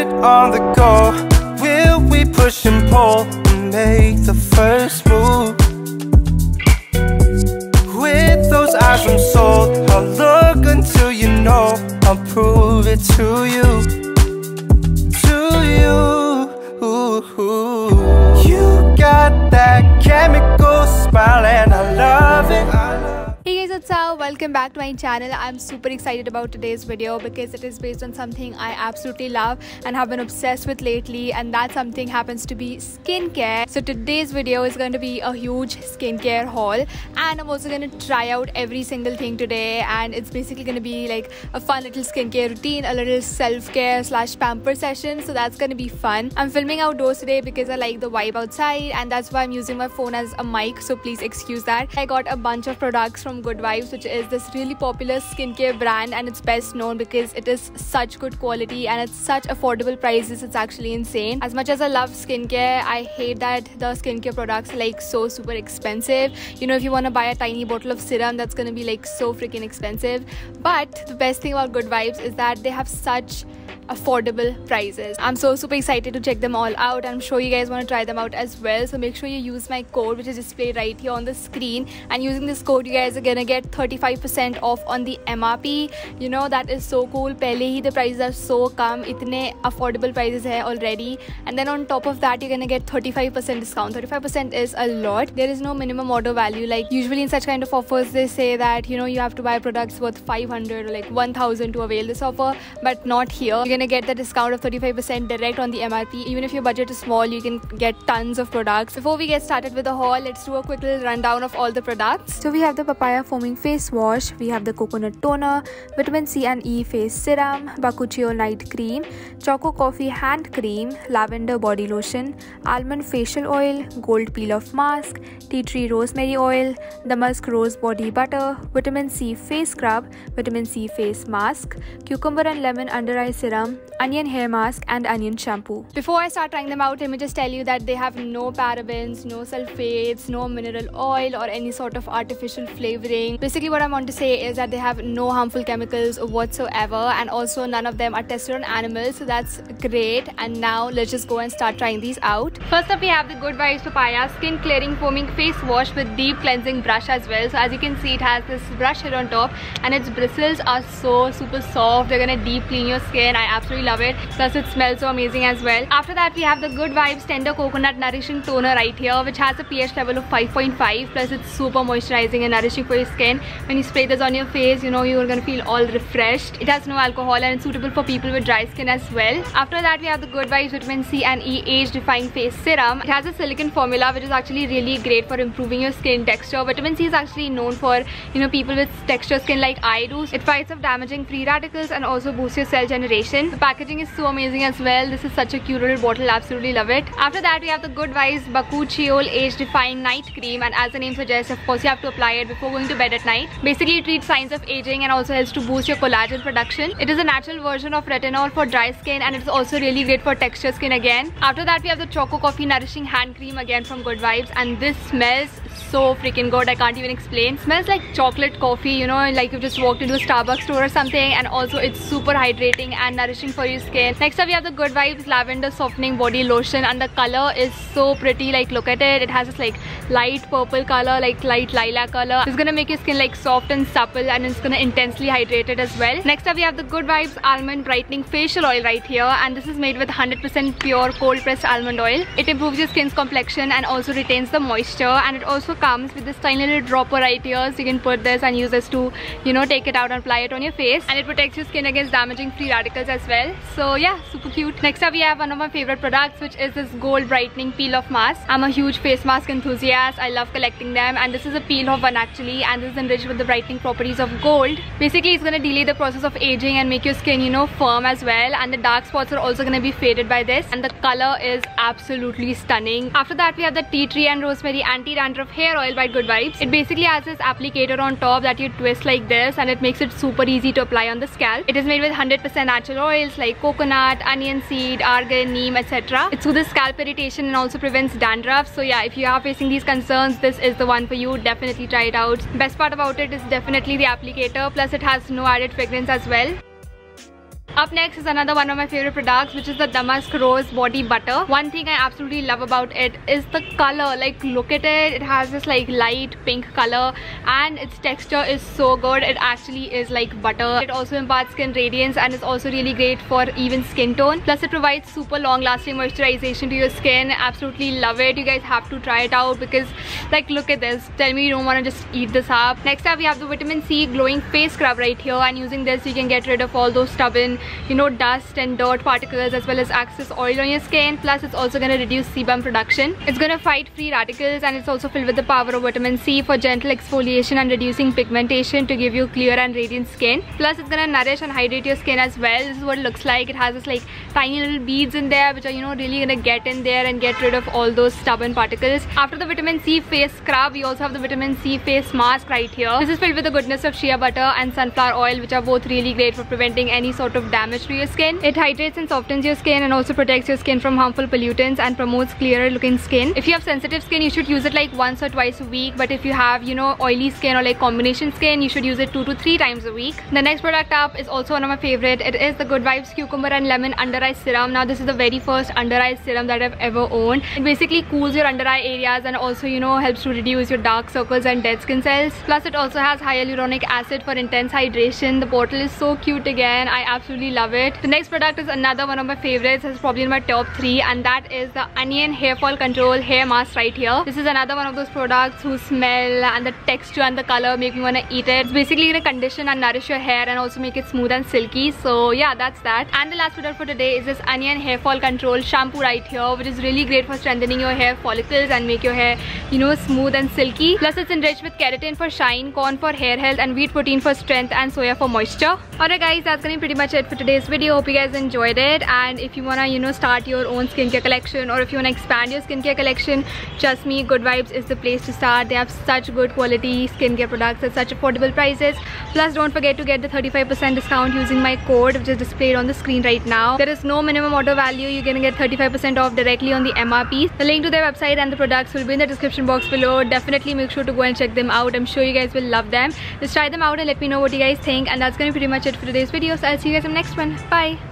it on the go? Will we push and pull and make the first move? With those eyes I'm sold, I'll look until you know I'll prove it to you, to you. You got that chemical smile and what's? Welcome back to my channel. I'm super excited about today's video because it is based on something I absolutely love and have been obsessed with lately and that something happens to be skincare. So today's video is going to be a huge skincare haul and I'm also going to try out every single thing today and it's basically going to be like a fun little skincare routine, a little self-care slash pamper session. So that's going to be fun. I'm filming outdoors today because I like the vibe outside and that's why I'm using my phone as a mic. So please excuse that. I got a bunch of products from from Which is this really popular skincare brand, and it's best known because it is such good quality and it's such affordable prices. It's actually insane. As much as I love skincare, I hate that the skincare products are like so super expensive. You know, if you want to buy a tiny bottle of serum, that's gonna be like so freaking expensive. But the best thing about Good Vibes is that they have such affordable prices. I'm so super excited to check them all out. I'm sure you guys want to try them out as well. So make sure you use my code which is displayed right here on the screen. And using this code, you guys are gonna get 35% off on the MRP. You know that is so cool. Pehle hi the prices are so come. Itne affordable prices hai already. And then on top of that, you're gonna get 35% discount. 35% is a lot. There is no minimum order value. Like usually in such kind of offers, they say that you know you have to buy products worth 500 or like 1000 to avail this offer, but not here. You're gonna get the discount of 35% direct on the MRP. Even if your budget is small, you can get tons of products. Before we get started with the haul, let's do a quick little rundown of all the products. So we have the papaya face wash, we have the coconut toner, vitamin C and E face serum, Bakuchiol night cream, choco coffee hand cream, lavender body lotion, almond facial oil, gold peel off mask, tea tree rosemary oil, damask rose body butter, vitamin C face scrub, vitamin C face mask, cucumber and lemon under eye serum, onion hair mask and onion shampoo. Before I start trying them out, let me just tell you that they have no parabens, no sulfates, no mineral oil or any sort of artificial flavoring. Basically what I want to say is that they have no harmful chemicals whatsoever and also none of them are tested on animals so that's great and now let's just go and start trying these out. First up we have the Good Vibes Papaya Skin Clearing Foaming Face Wash with Deep Cleansing Brush as well. So as you can see it has this brush here on top and its bristles are so super soft. They're gonna deep clean your skin. I absolutely love it plus it smells so amazing as well after that we have the good vibes tender coconut nourishing toner right here which has a pH level of 5.5 plus it's super moisturizing and nourishing for your skin when you spray this on your face you know you're gonna feel all refreshed it has no alcohol and it's suitable for people with dry skin as well after that we have the good vibes vitamin C and E age defying face serum it has a silicone formula which is actually really great for improving your skin texture vitamin C is actually known for you know people with texture skin like I do it fights off damaging free radicals and also boosts your cell generation the packaging is so amazing as well. This is such a cute little bottle. Absolutely love it. After that, we have the Good Vibes Bakuchiol Age Defying Night Cream. And as the name suggests, of course, you have to apply it before going to bed at night. Basically, it treats signs of aging and also helps to boost your collagen production. It is a natural version of retinol for dry skin and it's also really great for texture skin again. After that, we have the Choco Coffee Nourishing Hand Cream again from Good Vibes. And this smells so freaking good. I can't even explain. Smells like chocolate coffee, you know, like you've just walked into a Starbucks store or something. And also, it's super hydrating and nourishing for your skin. Next up we have the Good Vibes Lavender Softening Body Lotion and the color is so pretty like look at it. It has this like light purple color like light lilac color. It's gonna make your skin like soft and supple and it's gonna intensely hydrate it as well. Next up we have the Good Vibes Almond Brightening Facial Oil right here and this is made with 100% pure cold pressed almond oil. It improves your skin's complexion and also retains the moisture and it also comes with this tiny little dropper right here so you can put this and use this to you know take it out and apply it on your face. And it protects your skin against damaging free radicals as well. So yeah super cute. Next up we have one of my favorite products which is this gold brightening peel off mask. I'm a huge face mask enthusiast. I love collecting them. And this is a peel off one actually. And this is enriched with the brightening properties of gold. Basically it's going to delay the process of aging and make your skin you know firm as well. And the dark spots are also going to be faded by this. And the color is absolutely stunning. After that we have the tea tree and rosemary anti-dandruff hair oil by good vibes it basically has this applicator on top that you twist like this and it makes it super easy to apply on the scalp it is made with 100% natural oils like coconut, onion seed, argan, neem, etc. It soothes scalp irritation and also prevents dandruff. So yeah, if you are facing these concerns, this is the one for you. Definitely try it out. Best part about it is definitely the applicator. Plus it has no added fragrance as well. Up next is another one of my favorite products which is the Damask Rose Body Butter. One thing I absolutely love about it is the color. Like look at it. It has this like light pink color and its texture is so good. It actually is like butter. It also imparts skin radiance and is also really great for even skin tone. Plus it provides super long lasting moisturization to your skin. Absolutely love it. You guys have to try it out because like look at this. Tell me you don't want to just eat this up. Next up we have the vitamin C glowing face scrub right here and using this you can get rid of all those stubborn you know dust and dirt particles as well as excess oil on your skin. Plus it's also going to reduce sebum production. It's going to fight free radicals and it's also filled with the power of vitamin C for gentle exfoliation and reducing pigmentation to give you clear and radiant skin. Plus it's going to nourish and hydrate your skin as well. This is what it looks like. It has this like tiny little beads in there which are you know really going to get in there and get rid of all those stubborn particles. After the vitamin C face scrub we also have the vitamin C face mask right here. This is filled with the goodness of shea butter and sunflower oil which are both really great for preventing any sort of damage to your skin. It hydrates and softens your skin and also protects your skin from harmful pollutants and promotes clearer looking skin. If you have sensitive skin, you should use it like once or twice a week. But if you have, you know, oily skin or like combination skin, you should use it two to three times a week. The next product up is also one of my favorite. It is the Good Vibes Cucumber and Lemon Under Eye Serum. Now this is the very first under eye serum that I've ever owned. It basically cools your under eye areas and also, you know, helps to reduce your dark circles and dead skin cells. Plus it also has hyaluronic acid for intense hydration. The bottle is so cute again. I absolutely love it. The next product is another one of my favorites. It's probably in my top three and that is the Onion Hair Fall Control Hair Mask right here. This is another one of those products whose smell and the texture and the color make me want to eat it. It's basically to condition and nourish your hair and also make it smooth and silky. So yeah, that's that. And the last product for today is this Onion Hair Fall Control Shampoo right here which is really great for strengthening your hair follicles and make your hair, you know, smooth and silky. Plus it's enriched with keratin for shine, corn for hair health and wheat protein for strength and soya for moisture. Alright guys, that's gonna be pretty much it for today's video. Hope you guys enjoyed it and if you wanna, you know, start your own skincare collection or if you wanna expand your skincare collection, trust me, Good Vibes is the place to start. They have such good quality skincare products at such affordable prices. Plus don't forget to get the 35% discount using my code which is displayed on the screen right now. There is no minimum order value. You're gonna get 35% off directly on the MRP. The link to their website and the products will be in the description box below. Definitely make sure to go and check them out. I'm sure you guys will love them. Just try them out and let me know what you guys think. And that's gonna be pretty much it for today's video. So I'll see you guys in the next one. Bye.